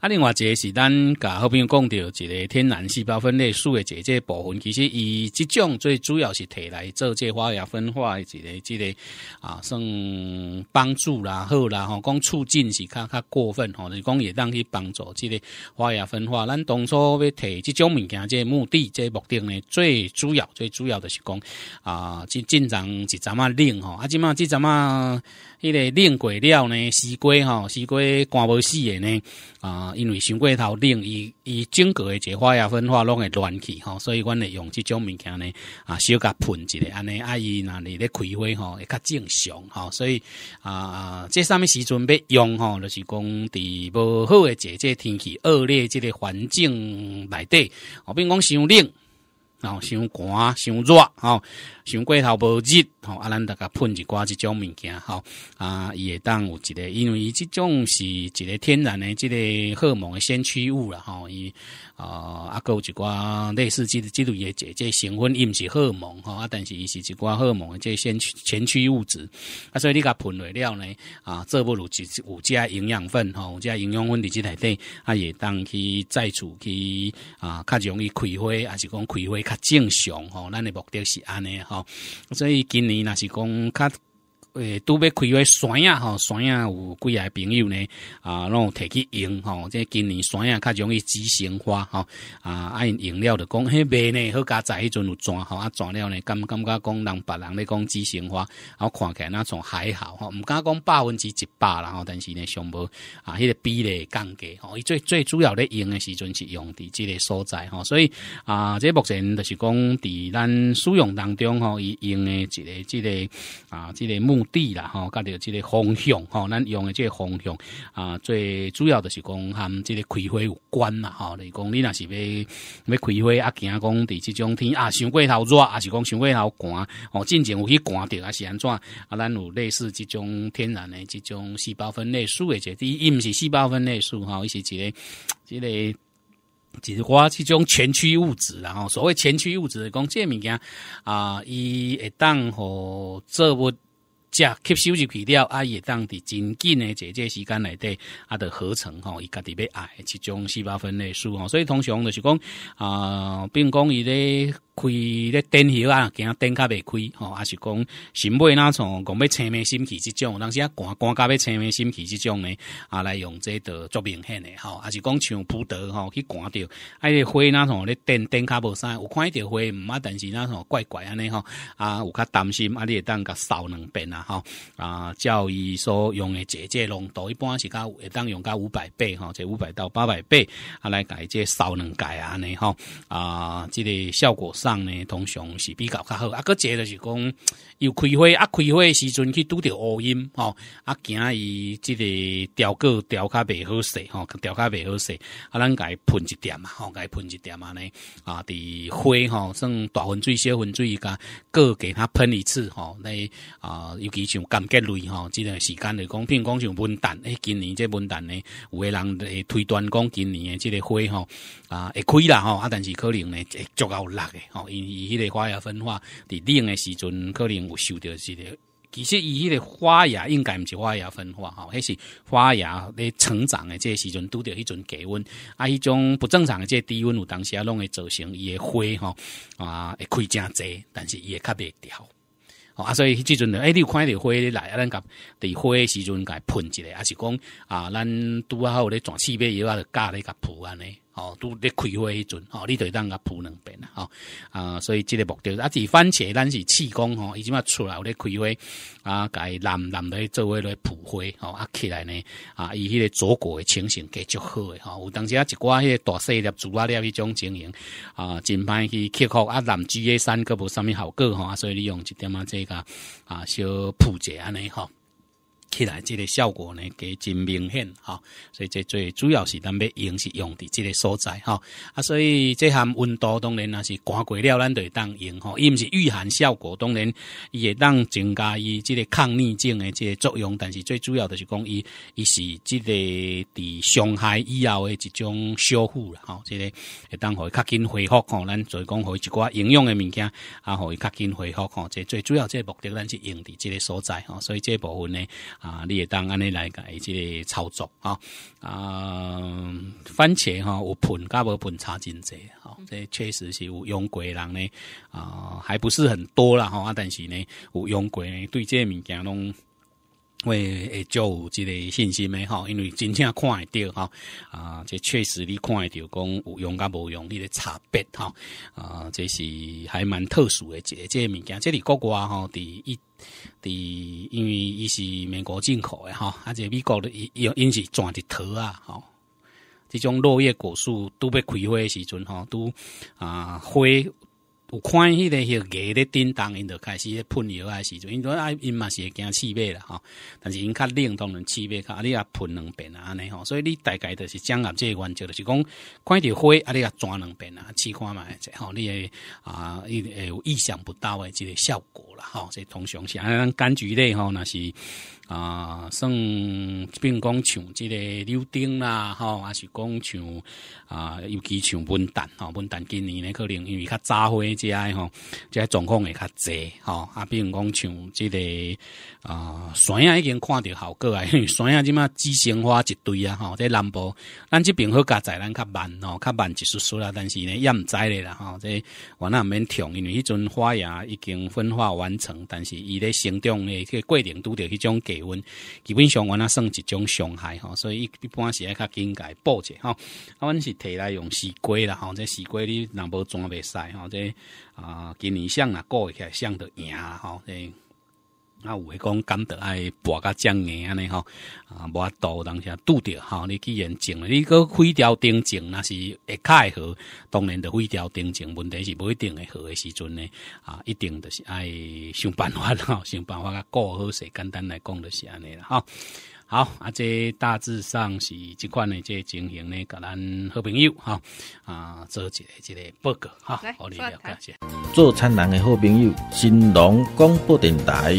啊，另外一个是咱甲好朋友讲到一个天然细胞分裂素的这这部分，其实伊即种最主要是摕来做这花芽分化的一个即个啊，算帮助啦好啦吼，讲促进是较较过分吼，就是讲也当去帮助即个花芽分化。咱当初要摕即种物件，这目的这目的呢，最主要最主要就是讲啊，进进场一阵啊冷吼，啊即嘛即阵啊。迄个冷过了呢，西瓜吼，西瓜寒无死的呢啊，因为伤过头冷，伊伊整个的这花芽分化拢会乱去吼，所以阮会用即种物件呢啊，小甲喷一下，安尼啊伊若里咧开花吼会较正常吼，所以啊，这上面时阵要用吼，就是讲伫无好的这这天气恶劣这个环境内底，哦，比如讲伤冷，后伤寒、伤热吼。伤过头无热吼，啊，咱大家喷一寡即种物件吼，啊，伊会当有一个，因为伊即种是一个天然的即个荷尔蒙的先驱物啦吼，伊啊，啊，有一寡类似即即类的这成分，伊毋是荷尔蒙吼，啊，但是伊是一寡荷尔蒙的这先驱前驱物质，啊，所以你甲喷落了呢，啊，做不如有有加营养分吼，有加营养分伫即内底，啊，会当去再处去啊，较容易开花，还是讲开花较正常吼，咱诶目的是安尼吼。所以今年若是讲较。诶，拄要开个山啊，吼，山啊有几个朋友呢，啊，拢摕去用吼，即今年山啊较容易畸形花吼，啊，啊因用了就讲迄卖呢，好加在迄阵有转吼，啊转了呢，感感觉讲人别人咧讲畸形花，然后看起来那种还好吼，毋敢讲百分之一百啦吼，但是呢，上无啊，迄个比例降低吼，伊最最主要咧用的时阵是用伫即个所在吼，所以啊，即目前就是讲伫咱使用当中吼，伊用的一个即个啊，即个木。地啦，吼，甲着即个方向，吼，咱用的即个方向啊，最主要就是讲含即个开花有关啦，吼，你讲你若是要要开花啊，惊讲伫即种天啊，伤过头热，啊是讲伤过头寒，哦，进前有去寒着，啊是安怎啊？咱有类似即种天然的即种细胞分裂素的，第一，伊毋是细胞分裂素，吼，伊是一个即个，即是我即种前驱物质，然后所谓前驱物质，讲即物件啊，伊会当互作物。食吸收入去了，啊，也当伫真紧诶，这这时间内底啊，的合成吼，伊家己要爱一种细胞分裂素吼，所以通常就是讲啊，比如讲伊咧。开咧电 hiệu 啊，惊灯较袂开吼，还是讲心尾那种讲要清明心气即种，当时啊寒寒甲要清明心气即种呢，啊来用这个足明显诶吼，还是讲像葡萄吼去寒着，啊个花那种咧灯灯较无啥，有看一条花毋啊，但是那种怪怪安尼吼，啊有较担心，啊你会当甲扫两遍啊吼，啊照伊所用诶姐姐浓度，一般是较会当用甲五百倍吼，即五百到八百倍啊来改这扫两改安尼吼，啊即个效果上。上呢，通常是比较较好。啊，个一个就是讲，又开会啊，开会时阵去拄着乌阴吼，啊，惊伊即个调个调较袂好势吼，调较袂好势，啊，咱甲伊喷一点嘛，吼，甲伊喷一点嘛呢，啊，伫花吼，算大分水、小分水，甲各给他喷一次吼，来啊，尤其像柑橘类吼，即个时间来讲，譬如讲像文旦，诶，今年这文旦呢，有诶人会推断讲今年诶即个花吼，啊，会开啦吼，啊，但是可能呢，会足够辣诶。因伊迄个花芽分化伫冷诶时阵，可能有受到一个。其实伊迄个花芽应该毋是花芽分化吼，迄是花芽咧成长诶这时阵拄着迄阵低温，啊，迄种不正常诶这低温有当时啊，拢会造成伊诶花吼啊会开诚济，但是伊会较袂调。啊，所以即阵诶，你有看到花咧来，啊，咱甲伫花诶时阵甲喷一下，还是讲啊，咱拄啊好咧转刺尾药啊，就加咧甲扑安尼。哦，都咧开花迄阵，哦，你得当个铺两遍啦，吼啊，所以即个目标啊，伫番茄咱是气功吼，伊即马出来有咧开花啊，改蓝蓝咧做为咧铺花，吼啊起来呢啊，伊迄个左果诶情形计足好诶，吼有当时啊一寡迄个大细粒竹啊粒迄种情形啊，真歹去克服啊，蓝 G A 三个无啥物效果吼啊，所以你用一点啊这个啊小铺者安尼吼。起来，这个效果呢，给真明显哈，所以这最主要是咱要用是用伫这个所在哈啊，所以这含温度当然那是寒过了，咱就会当用哈，伊毋是御寒效果，当然伊会当增加伊这个抗逆境的这个作用，但是最主要的是讲伊伊是这个伫伤害以后的一种修复啦哈，这个会当互伊较紧恢复吼，咱所以讲互伊一寡营养的物件啊，互伊较紧恢复吼，这最主要这个目的咱是用伫这个所在哈，所以这部分呢。啊，你也当安尼来个即个操作啊啊，番茄哈有喷甲无喷差真济，哈，这确实是有用过人呢啊，还不是很多啦哈，但是呢有用过呢，对这物件拢。会会较有即个信心诶吼，因为真正看会着吼，啊，这确实你看会着讲有用甲无用，你的差别吼，啊，这是还蛮特殊诶，即即个物件，这里国外吼，伫一伫，因为伊是美国进口诶吼，啊，这美国的伊因是种伫桃啊吼，即种落叶果树拄要开花诶时阵吼，拄啊花。有看迄个迄个咧叮当，因就开始咧喷药啊时阵，因说啊因嘛是会惊气味啦吼，但是因较冷当然气味较，啊你啊喷两遍啊安尼吼，所以你大概就是掌握这个原则，就是讲看着花啊你啊转两遍啊，试看嘛者吼，你会啊伊会有意想不到诶即个效果啦吼，这通常是啊柑橘类吼，那是。啊，算比如讲像即个柳丁啦，吼，还是讲像啊，尤其像文旦，吼，文旦今年呢可能因为较早花遮个吼，遮状况会较济，吼，啊，比如讲像即个啊，山影已经看到效果啊，山影即马紫生花一堆啊，吼，在南部，咱即边好加载，咱较慢吼，较慢一丝丝啦，但是呢，也毋知咧啦，吼，这我那免痛，因为迄阵花芽已经分化完成，但是伊咧生长诶，个过程拄着迄种低温，基本上我那算一种伤害吼，所以一一般是爱较紧解报者吼。啊，阮是摕来用西瓜啦吼，这西瓜你若无装袂使吼，这啊今年想若过起来想着赢吼，这啊有诶讲甘得爱剥甲酱硬安尼吼，啊无法度当下拄着吼，你既然种了，你个毁掉定种，那是会开好，当然着毁掉定种，问题是不一定会好诶时阵呢，啊一定着是爱想办法吼，想办法甲过好势，简单来讲就是安尼啦吼。好，啊，这大致上是这款的这情形呢，甲咱好朋友哈啊做一个一个报告哈，好你了解。做餐人的好朋友，新郎广播电台。